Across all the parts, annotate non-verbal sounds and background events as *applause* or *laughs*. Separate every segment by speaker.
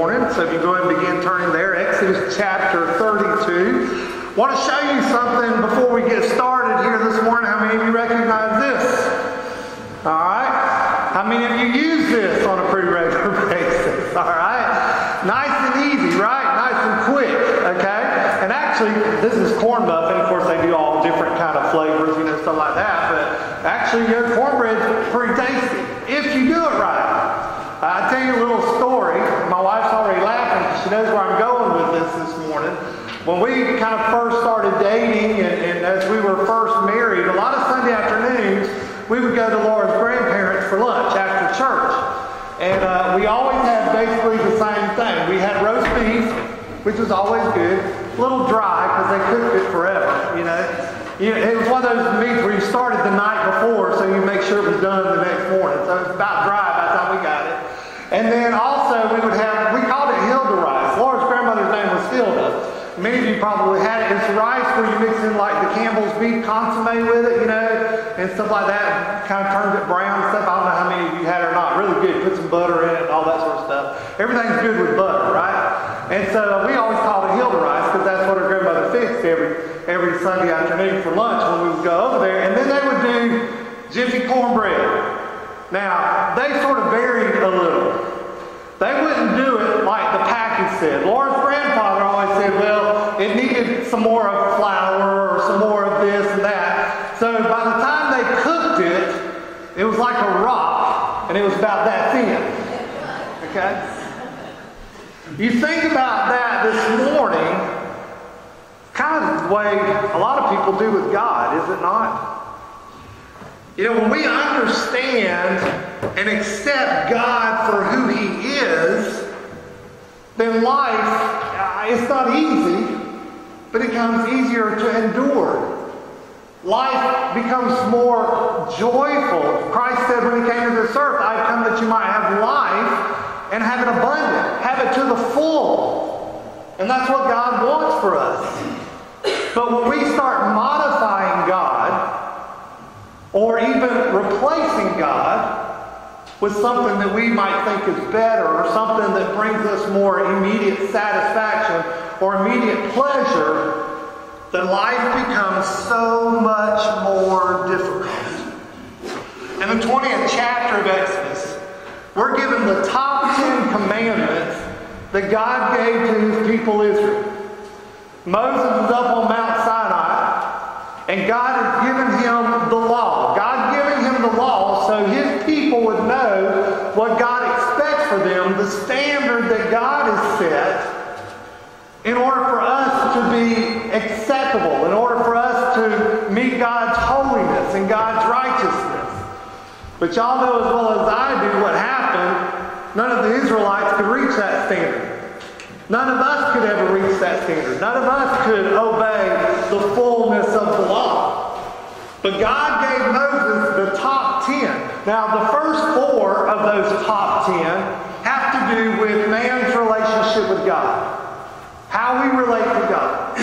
Speaker 1: morning. So if you go ahead and begin turning there, Exodus chapter 32. Want to show you something before we get started here this morning. How many of you recognize this? All right. How many of you use this on a pretty regular *laughs* basis? All right. Nice and easy, right? Nice and quick. Okay. And actually, this is corn muffin. Of course, they do all different kind of flavors, you know, stuff like that. But actually, your cornbread's pretty tasty if you do it right. I'll tell you a little story. My wife's knows where I'm going with this this morning. When we kind of first started dating and, and as we were first married, a lot of Sunday afternoons, we would go to Laura's grandparents for lunch after church. And uh, we always had basically the same thing. We had roast beef, which was always good. A little dry because they cooked it forever, you know. You know, it was one of those meats where you started the night before so you make sure it was done the next morning. So it's about dry by the time we got it. And then also we would have, we called it Hilda rice. Laura's grandmother's name was Hilda. Many of you probably had it. It's rice where you mix in like the Campbell's beef consomme with it, you know, and stuff like that. Kind of turns it brown and stuff. I don't know how many of you had it or not. Really good. Put some butter in it and all that sort of stuff. Everything's good with butter, right? And so we always called it Hilda rice because that's what her grandmother fixed every every Sunday afternoon for lunch when we would go over there. And then they would do Jiffy cornbread. Now, they sort of varied a little. They wouldn't do it like the package said. Laura's grandfather always said, well, it needed some more of flour or some more of this and that. So by the time they cooked it, it was like a rock, and it was about that thin. Okay? You think about that this morning, kind of the way a lot of people do with God, is it not? You know, when we understand and accept God for who He is, then life, uh, it's not easy, but it becomes easier to endure. Life becomes more joyful. Christ said when He came to this earth, I've come that you might have life and have it abundant, have it to the full. And that's what God wants for us. But when we start modifying God, or even replacing God with something that we might think is better or something that brings us more immediate satisfaction or immediate pleasure, then life becomes so much more difficult. In the 20th chapter of Exodus, we're given the top 10 commandments that God gave to his people Israel. Moses is up on Mount Sinai, and God has given him the law. God giving him the law so his people would know what God expects for them, the standard that God has set, in order for us to be acceptable, in order for us to meet God's holiness and God's righteousness. But y'all know as well as I do what happened. None of the Israelites could reach that standard. None of us could ever reach that standard. None of us could obey the fullness of the law. But God gave Moses the top ten. Now, the first four of those top ten have do with man's relationship with God. How we relate to God.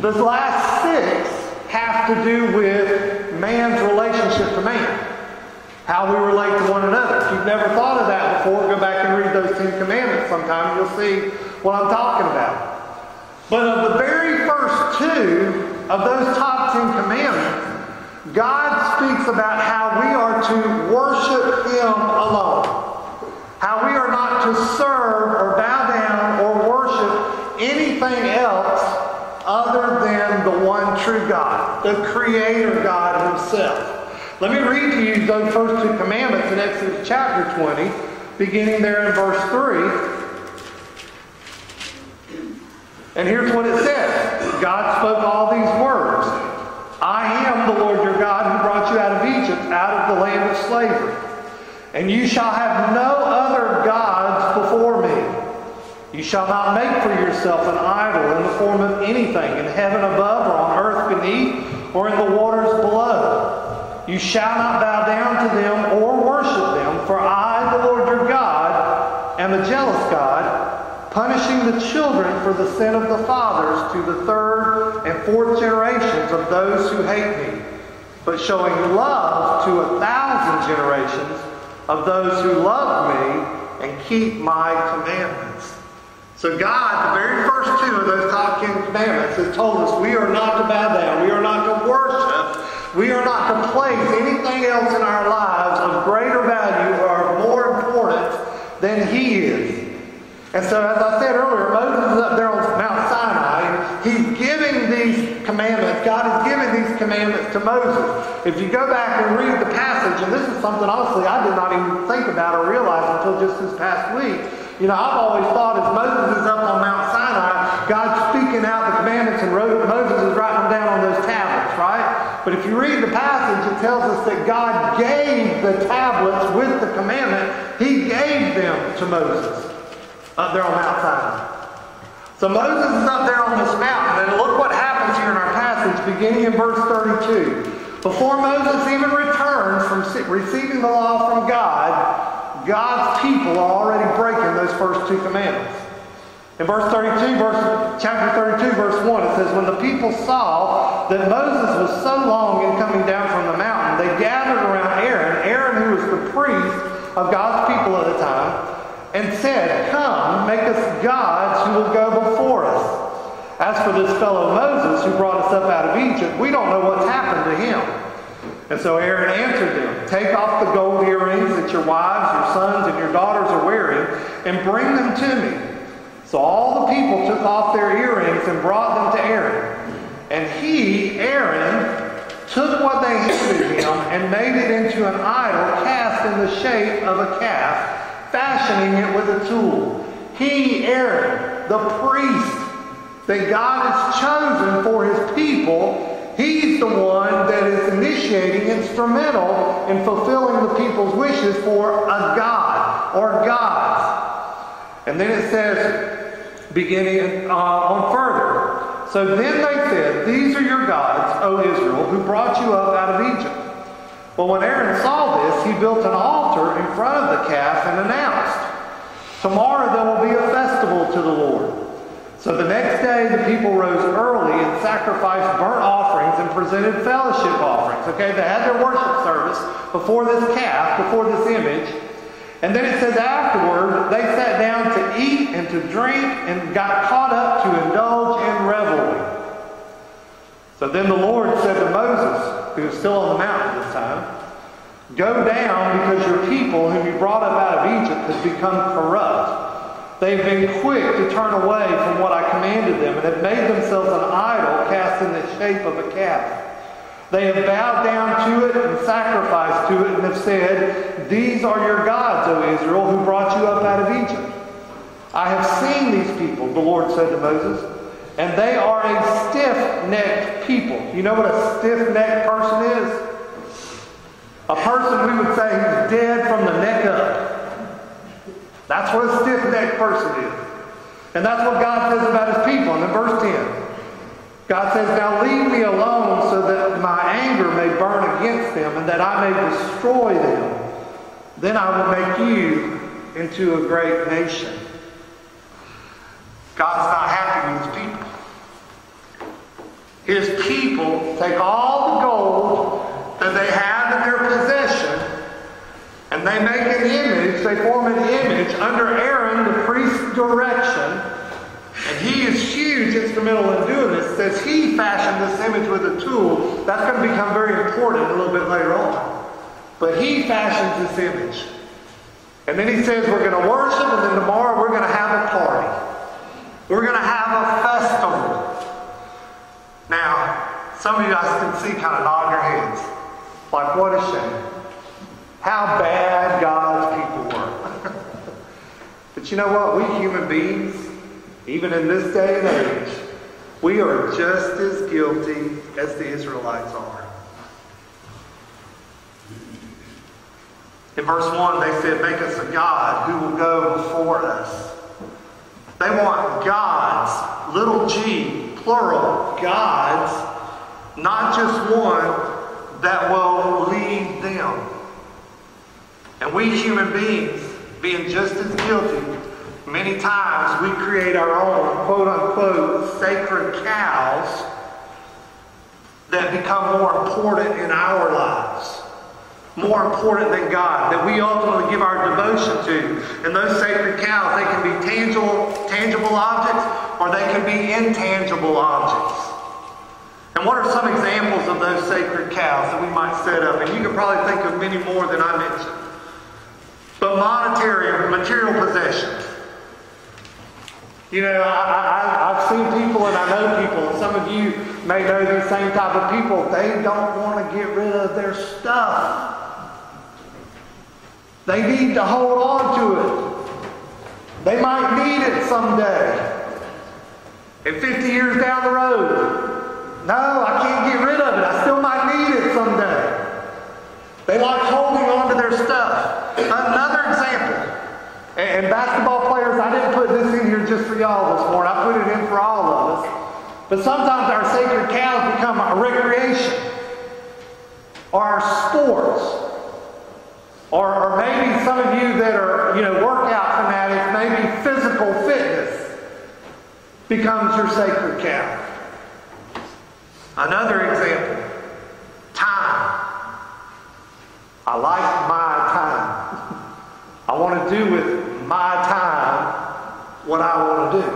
Speaker 1: The last six have to do with man's relationship to man how we relate to one another. If you've never thought of that before, go back and read those Ten Commandments sometime. You'll see what I'm talking about. But of the very first two of those top Ten Commandments, God speaks about how we are to worship Him alone. How we are not to serve or bow down or worship anything else other than the one true God, the Creator God Himself. Let me read to you those first two commandments in Exodus chapter 20, beginning there in verse 3. And here's what it says God spoke all these words I am the Lord your God who brought you out of Egypt, out of the land of slavery. And you shall have no other gods before me. You shall not make for yourself an idol in the form of anything in heaven above or on earth beneath or in the waters below. You shall not bow down to them or worship them, for I, the Lord your God, am a jealous God, punishing the children for the sin of the fathers to the third and fourth generations of those who hate me, but showing love to a thousand generations of those who love me and keep my commandments. So God, the very first two of those top Ten Commandments, has told us we are not to bow down, we are not to worship, we are not to place anything else in our lives of greater value or more important than He is. And so, as I said earlier, Moses is up there on Mount Sinai, he's giving these commandments. God is giving these commandments to Moses. If you go back and read the passage, and this is something honestly I did not even think about or realize until just this past week. You know, I've always thought as Moses is up on Mount Sinai, God's speaking out the commandments and Moses is writing them down on those tablets, right? But if you read the passage, it tells us that God gave the tablets with the commandment. He gave them to Moses up there on Mount Sinai. So Moses is up there on this mountain, and look what happens here in our passage, beginning in verse 32. Before Moses even returns from receiving the law from God, God's people are already breaking those first two commandments. In verse 32, verse, chapter 32, verse 1, it says, When the people saw that Moses was so long in coming down from the mountain, they gathered around Aaron, Aaron who was the priest of God's people at the time, and said, Come, make us gods who will go before us. As for this fellow Moses who brought us up out of Egypt, we don't know what's happened to him. And so Aaron answered them, Take off the gold earrings that your wives, your sons, and your daughters are wearing, and bring them to me. So all the people took off their earrings and brought them to Aaron. And he, Aaron, took what they handed him and made it into an idol cast in the shape of a calf, fashioning it with a tool. He, Aaron, the priest that God has chosen for his people, He's the one that is initiating, instrumental in fulfilling the people's wishes for a God or gods. And then it says, beginning uh, on further. So then they said, These are your gods, O Israel, who brought you up out of Egypt. But when Aaron saw this, he built an altar in front of the calf and announced, Tomorrow there will be a festival to the Lord. So the next day, the people rose early and sacrificed burnt offerings and presented fellowship offerings. Okay, they had their worship service before this calf, before this image. And then it says afterward, they sat down to eat and to drink and got caught up to indulge in revelry. So then the Lord said to Moses, who was still on the mountain this time, Go down because your people, whom you brought up out of Egypt, has become corrupt. They've been quick to turn away from what I commanded them and have made themselves an idol cast in the shape of a calf. They have bowed down to it and sacrificed to it and have said, These are your gods, O Israel, who brought you up out of Egypt. I have seen these people, the Lord said to Moses, and they are a stiff necked people. You know what a stiff necked person is? A person we would say who's dead from the neck up. That's what a stiff necked person is. And that's what God says about his people. In verse 10, God says, Now leave me alone so that my anger may burn against them and that I may destroy them. Then I will make you into a great nation. God's not happy with his people. His people take all the gold that they have in their possession and they make an image, they form an image under Aaron, the priest's direction. And he is huge instrumental in doing this. Says he fashioned this image with a tool. That's going to become very important a little bit later on. But he fashions this image. And then he says we're going to worship, and then tomorrow we're going to have a party. We're going to have a festival. Now, some of you guys can see kind of nod your heads. Like, what a shame how bad God's people were. but you know what? We human beings, even in this day and age, we are just as guilty as the Israelites are. In verse 1, they said, Make us a God who will go before us. They want gods, little g, plural, gods, not just one that will lead them. And we human beings, being just as guilty, many times we create our own quote unquote sacred cows that become more important in our lives. more important than God, that we ultimately give our devotion to. And those sacred cows, they can be tangible, tangible objects or they can be intangible objects. And what are some examples of those sacred cows that we might set up? And you can probably think of many more than I mentioned. But monetary, material possessions. You know, I, have seen people and I know people, some of you may know these same type of people, they don't want to get rid of their stuff. They need to hold on to it. They might need it someday. And 50 years down the road, no, I can't get rid of it. I still might need it someday. They like holding on to their stuff. Another example, and basketball players, I didn't put this in here just for y'all this morning. I put it in for all of us. But sometimes our sacred cows become a recreation or our sports or, or maybe some of you that are, you know, workout fanatics, maybe physical fitness becomes your sacred cow. Another example, time. I like my time. I want to do with my time what I want to do.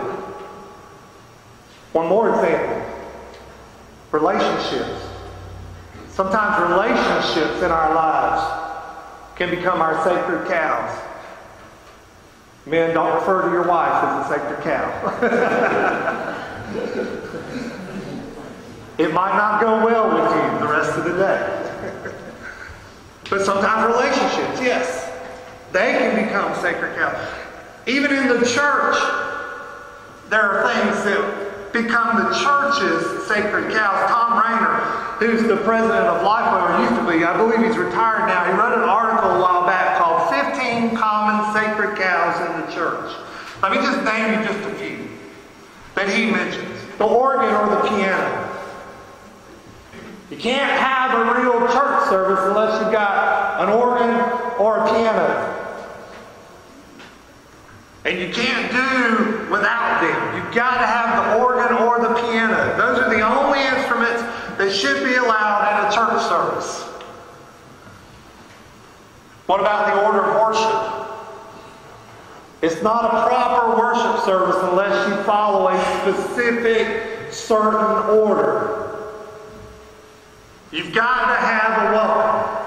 Speaker 1: One more example relationships. Sometimes relationships in our lives can become our sacred cows. Men, don't refer to your wife as a sacred cow. *laughs* it might not go well with you the rest of the day. But sometimes relationships, yes, they can become sacred cows. Even in the church, there are things that become the church's sacred cows. Thom Rainer, who's the president of Lifeway, or used to be, I believe he's retired now, he wrote an article a while back called 15 Common Sacred Cows in the Church. Let me just name you just a few that he mentions. The organ or the piano. You can't have a real church service unless you've got an organ or a piano. And you can't do without them. You've got to have the organ or the piano. Those are the only instruments that should be allowed in a church service. What about the order of worship? It's not a proper worship service unless you follow a specific, certain order. You've got to have a welcome.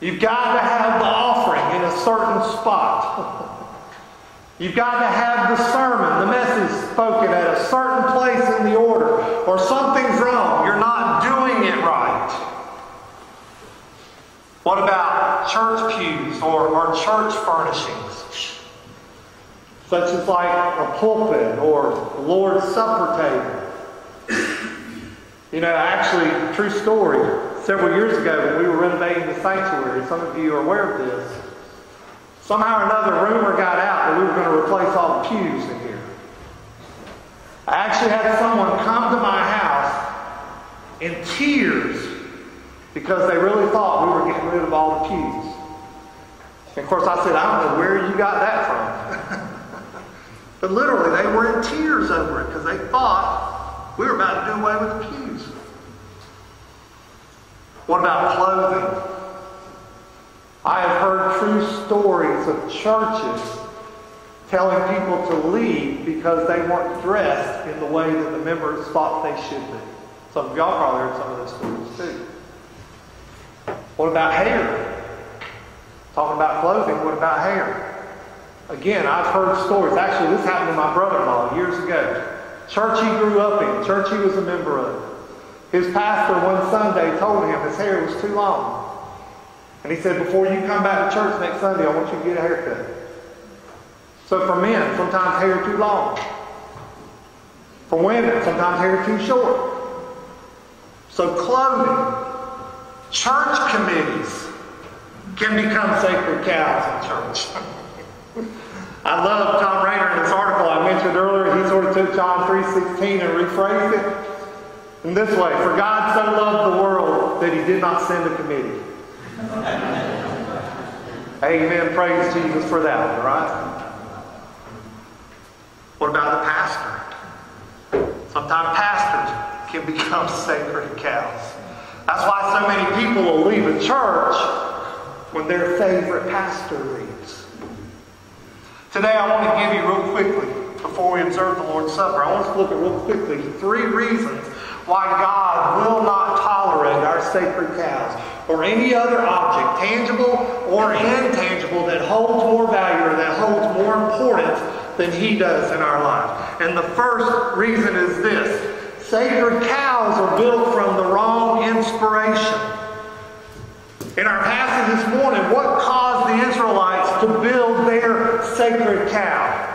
Speaker 1: You've got to have the offering in a certain spot. *laughs* You've got to have the sermon, the message spoken at a certain place in the order, or something's wrong. You're not doing it right. What about church pews or, or church furnishings? Such as like a pulpit or Lord's Supper table. You know, actually, true story, several years ago when we were renovating the sanctuary, some of you are aware of this. Somehow or another, rumor got out that we were going to replace all the pews in here. I actually had someone come to my house in tears because they really thought we were getting rid of all the pews. And of course, I said, I don't know where you got that from. *laughs* but literally, they were in tears over it because they thought we were about to do away with the pews. What about clothing? I have heard true stories of churches telling people to leave because they weren't dressed in the way that the members thought they should be. Some of y'all probably heard some of those stories too. What about hair? Talking about clothing, what about hair? Again, I've heard stories. Actually, this happened to my brother-in-law years ago. Church he grew up in, church he was a member of. His pastor one Sunday told him his hair was too long. And he said, before you come back to church next Sunday, I want you to get a haircut. So for men, sometimes hair too long. For women, sometimes hair too short. So clothing, church committees can become sacred cows in church. *laughs* I love Thom Rainer in this article I mentioned earlier. He sort of took John 3.16 and rephrased it in this way. For God so loved the world that he did not send a committee. Amen. Praise Jesus for that, right? What about the pastor? Sometimes pastors can become *laughs* sacred cows. That's why so many people will leave a church when their favorite pastor leaves. Today, I want to give you real quickly, before we observe the Lord's Supper, I want to look at real quickly three reasons why God will not tolerate our sacred cows or any other object, tangible or intangible, that holds more value or that holds more importance than He does in our lives. And the first reason is this sacred cows are built from the wrong inspiration. In our passage this morning, what caused the Israelites to build their sacred cow?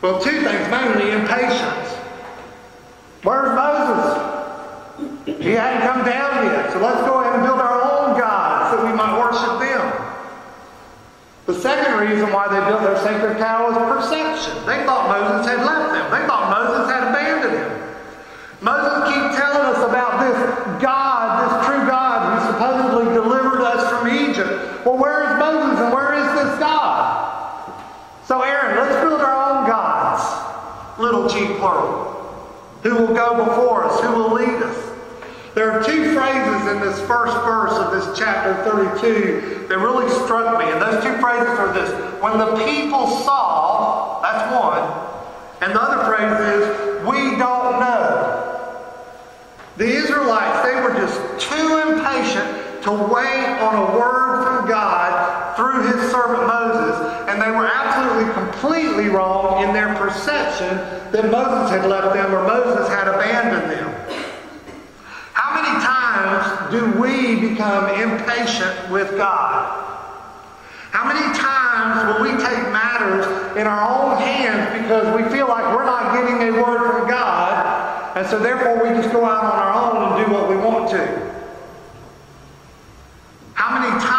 Speaker 1: Well, two things mainly impatience. Where's Moses? He hadn't come down yet, so let's go ahead and build our own gods that we might worship them. The second reason why they built their sacred cow was perception. They thought Moses had left them. They thought Moses had abandoned him. Moses keeps telling us about this God, this true God who supposedly delivered us from Egypt. Well, where is Moses and where is this God? So, Aaron, let's build our own gods, little g plural, who will go before us, who will lead us. There are two phrases in this first verse of this chapter 32 that really struck me. And those two phrases are this When the people saw, that's one. And the other phrase is, We don't know. The Israelites, they were just too impatient to wait on a word from God through his servant Moses, and they were absolutely completely wrong in their perception that Moses had left them or Moses had abandoned them. How many times do we become impatient with God? How many times will we take matters in our own hands because we feel like we're not getting a word from God and so therefore we just go out on our own and do what we want to. How many times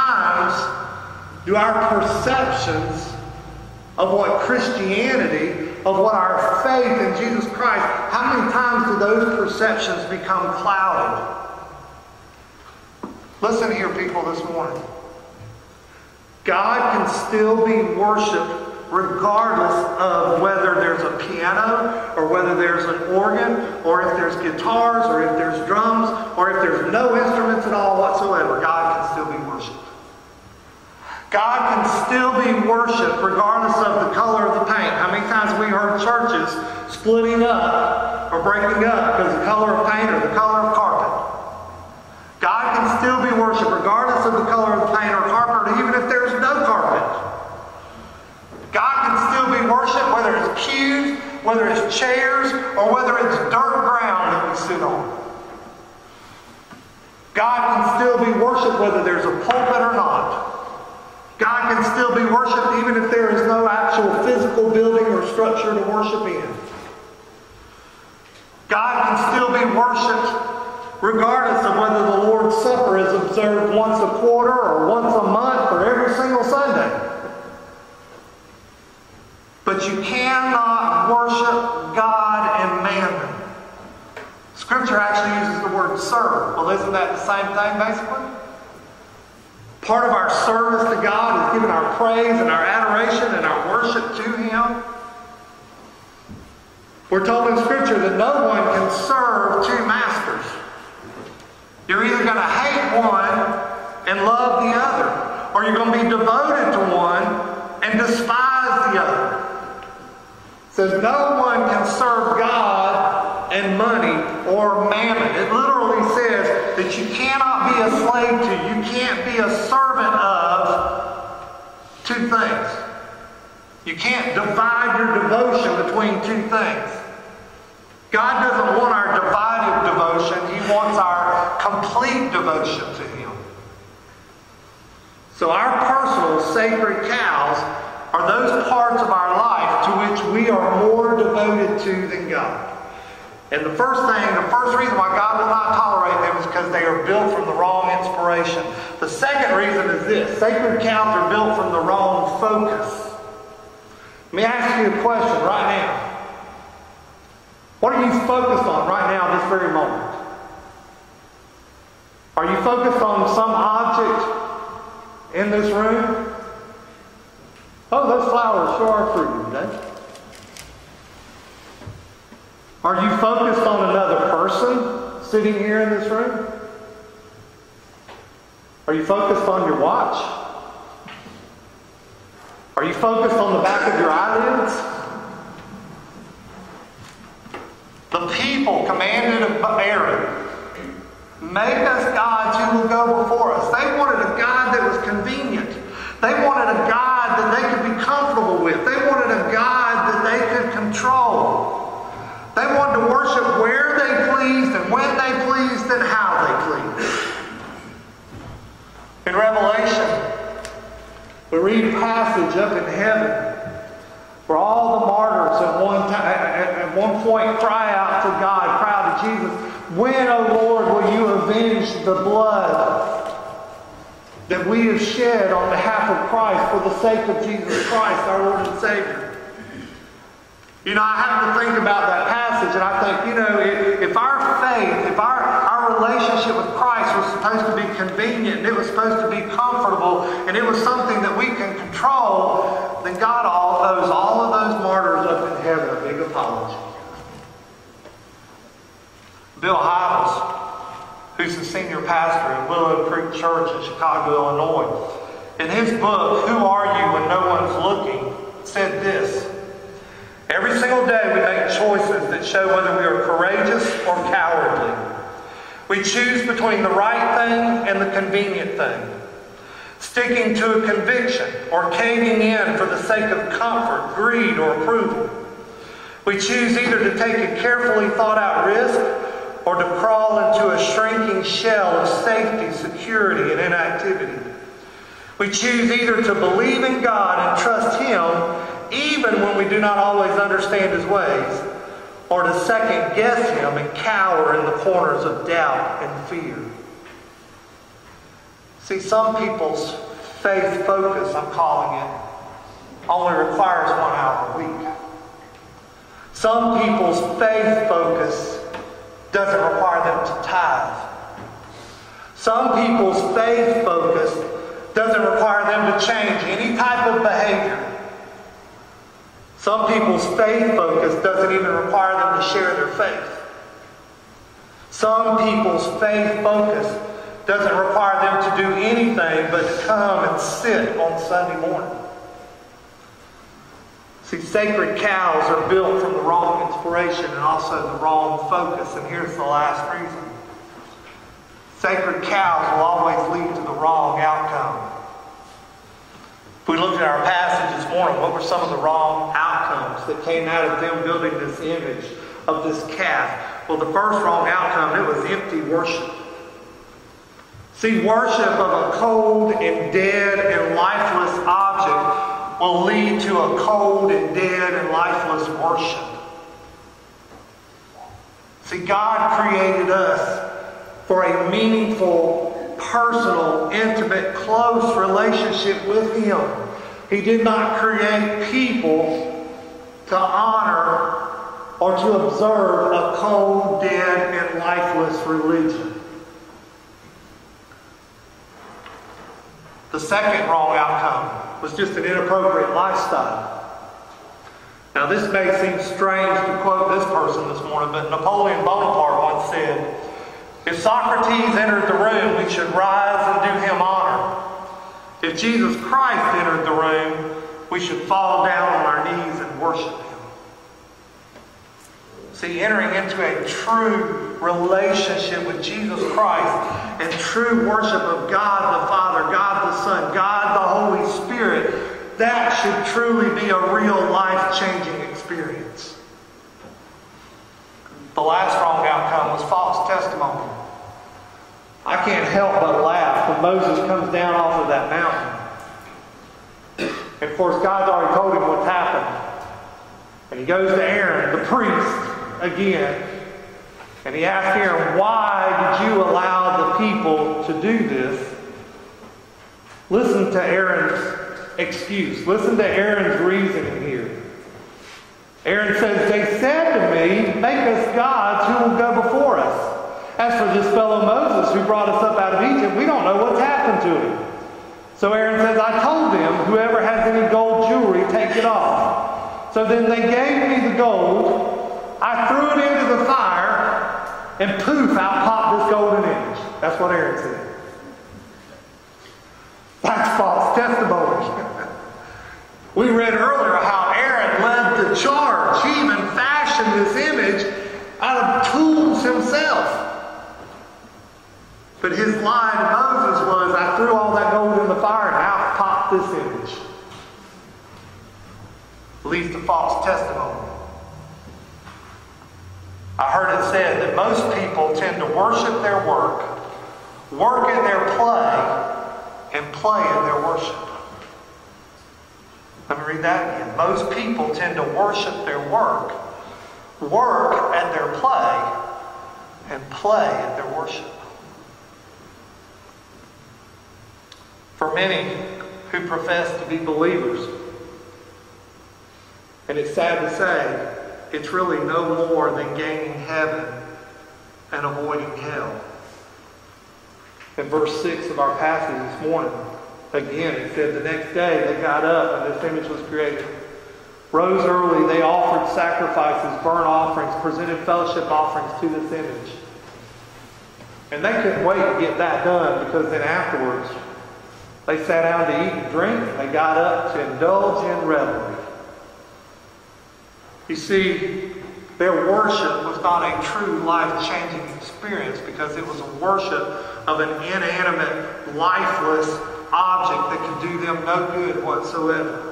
Speaker 1: do our perceptions of what Christianity, of what our faith in Jesus Christ, how many times do those perceptions become clouded? Listen here, people, this morning. God can still be worshiped regardless of whether there's a piano or whether there's an organ or if there's guitars or if there's drums or if there's no instruments at all whatsoever, God can still be worshiped. God can still be worshiped regardless of the color of the paint. How many times we heard churches splitting up or breaking up because of the color of paint or the color of carpet? God can still be worshiped regardless of the color of the paint or carpet, even if there's no carpet. God can still be worshiped whether it's pews, whether it's chairs, or whether it's dirt ground that we sit on. God can still be worshiped whether there's a pulpit or not. God can still be worshiped even if there is no actual physical building or structure to worship in. God can still be worshiped regardless of whether the Lord's Supper is observed once a quarter or once a month or every single Sunday. But you cannot worship God and mammon. Scripture actually uses the word serve. Well, isn't that the same thing, basically? Part of our service to God is giving our praise and our adoration and our worship to Him. We're told in Scripture that no one can serve two masters. You're either going to hate one and love the other, or you're going to be devoted to one and despise the other says no one can serve God and money or mammon. It literally that you cannot be a slave to, you can't be a servant of two things. You can't divide your devotion between two things. God doesn't want our divided devotion, He wants our complete devotion to Him. So our personal sacred cows are those parts of our life to which we are more devoted to than God. And the first thing, the first reason why God will not tolerate them is because they are built from the wrong inspiration. The second reason is this sacred cows are built from the wrong focus. Let me ask you a question right now. What are you focused on right now, this very moment? Are you focused on some object in this room? Oh, those flowers sure are pretty today. Are you focused on another person sitting here in this room? Are you focused on your watch? Are you focused on the back of your eyelids? The people commanded of Aaron, make us gods who will go before us. They wanted a God that was convenient. They wanted a God that they could be comfortable with. They wanted a God that they could control. They wanted to worship where they pleased and when they pleased and how they pleased. In Revelation, we read a passage up in heaven where all the martyrs at one time, at one point cry out to God, cry out to Jesus, when, O oh Lord, will you avenge the blood that we have shed on behalf of Christ for the sake of Jesus Christ, our Lord and Savior? You know, I have to think about that passage and I think, you know, if, if our faith, if our, our relationship with Christ was supposed to be convenient and it was supposed to be comfortable and it was something that we can control, then God all owes all of those martyrs up in heaven a big apology. Bill Hybels, who's the senior pastor at Willow Creek Church in Chicago, Illinois, in his book, Who Are You When No One's Looking, said this. Every single day we make choices that show whether we are courageous or cowardly. We choose between the right thing and the convenient thing. Sticking to a conviction or caving in for the sake of comfort, greed, or approval. We choose either to take a carefully thought out risk or to crawl into a shrinking shell of safety, security, and inactivity. We choose either to believe in God and trust Him even when we do not always understand his ways, or to second guess him and cower in the corners of doubt and fear. See, some people's faith focus, I'm calling it, only requires one hour a week. Some people's faith focus doesn't require them to tithe. Some people's faith focus doesn't require them to change any type of behavior. Some people's faith focus doesn't even require them to share their faith. Some people's faith focus doesn't require them to do anything but to come and sit on Sunday morning. See, sacred cows are built from the wrong inspiration and also the wrong focus. And here's the last reason sacred cows will always lead to the wrong outcome. If we looked at our passage this morning, what were some of the wrong outcomes that came out of them building this image of this calf? Well, the first wrong outcome, it was empty worship. See, worship of a cold and dead and lifeless object will lead to a cold and dead and lifeless worship. See, God created us for a meaningful personal, intimate, close relationship with Him. He did not create people to honor or to observe a cold, dead, and lifeless religion. The second wrong outcome was just an inappropriate lifestyle. Now, this may seem strange to quote this person this morning, but Napoleon Bonaparte once said, if Socrates entered the room, we should rise and do him honor. If Jesus Christ entered the room, we should fall down on our knees and worship him. See, entering into a true relationship with Jesus Christ and true worship of God the Father, God the Son, God the Holy Spirit, that should truly be a real life changing experience. The last wrong outcome was false testimony. I can't help but laugh when Moses comes down off of that mountain. And of course, God's already told him what's happened. And he goes to Aaron, the priest, again. And he asks Aaron, Why did you allow the people to do this? Listen to Aaron's excuse. Listen to Aaron's reasoning here. Aaron says, They said to me, Make us gods who will go before us. As for this fellow Moses who brought us up out of Egypt, we don't know what's happened to him. So Aaron says, I told them, whoever has any gold jewelry, take it off. So then they gave me the gold. I threw it into the fire, and poof, out popped this golden image. That's what Aaron said. That's false testimony. *laughs* we read earlier how charge. He even fashioned this image out of tools himself. But his lie to Moses was, I threw all that gold in the fire and out popped this image. Leads to false testimony. I heard it said that most people tend to worship their work, work in their play, and play in their worship. Let me read that. Most people tend to worship their work, work at their play, and play at their worship. For many who profess to be believers, and it's sad to say, it's really no more than gaining heaven and avoiding hell. In verse 6 of our passage this morning, again, it said, The next day they got up and this image was created. Rose early, they offered sacrifices, burnt offerings, presented fellowship offerings to this image. And they couldn't wait to get that done because then afterwards, they sat down to eat and drink and they got up to indulge in revelry. You see, their worship was not a true life changing experience because it was a worship of an inanimate, lifeless object that could do them no good whatsoever.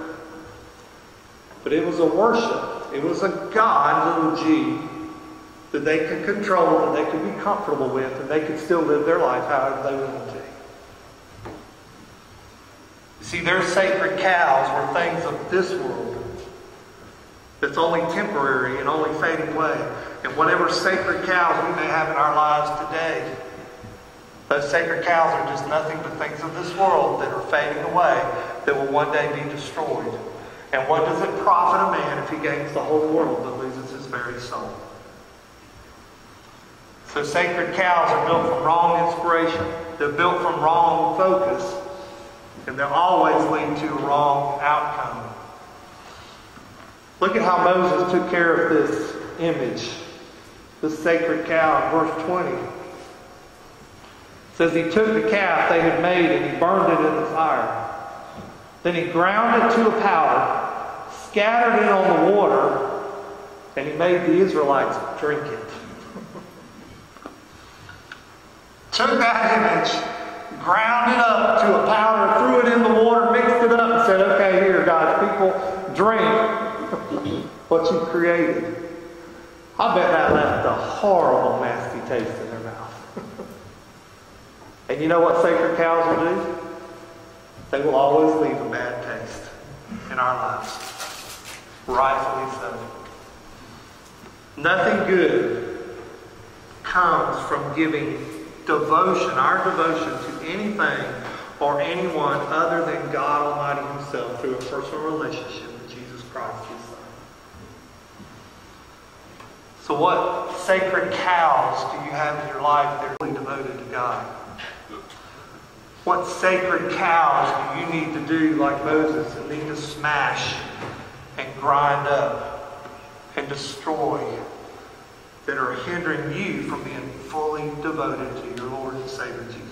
Speaker 1: But it was a worship. It was a God, little g, that they could control, that they could be comfortable with, and they could still live their life however they wanted to. See, their sacred cows were things of this world that's only temporary and only fading away. And whatever sacred cows we may have in our lives today, those sacred cows are just nothing but things of this world that are fading away, that will one day be destroyed. And what does it profit a man if he gains the whole world but loses his very soul? So sacred cows are built from wrong inspiration. They're built from wrong focus. And they'll always lead to a wrong outcome. Look at how Moses took care of this image, this sacred cow, verse 20. It says he took the calf they had made and he burned it in the fire. Then he ground it to a powder, scattered it on the water, and he made the Israelites drink it. took that image, ground it up to a powder, threw it in the water, mixed it up, and said, okay, here, God's people, drink what you created. I bet that left a horrible, nasty taste in their mouth. and you know what sacred cows will do? They will always leave a bad taste in our lives. Rightfully so. Nothing good comes from giving devotion, our devotion to anything or anyone other than God Almighty Himself through a personal relationship with Jesus Christ. His Son. So, what sacred cows do you have in your life that are really devoted to God? What sacred cows do you need to do like Moses and need to smash and grind up and destroy that are hindering you from being fully devoted to your Lord and Savior Jesus?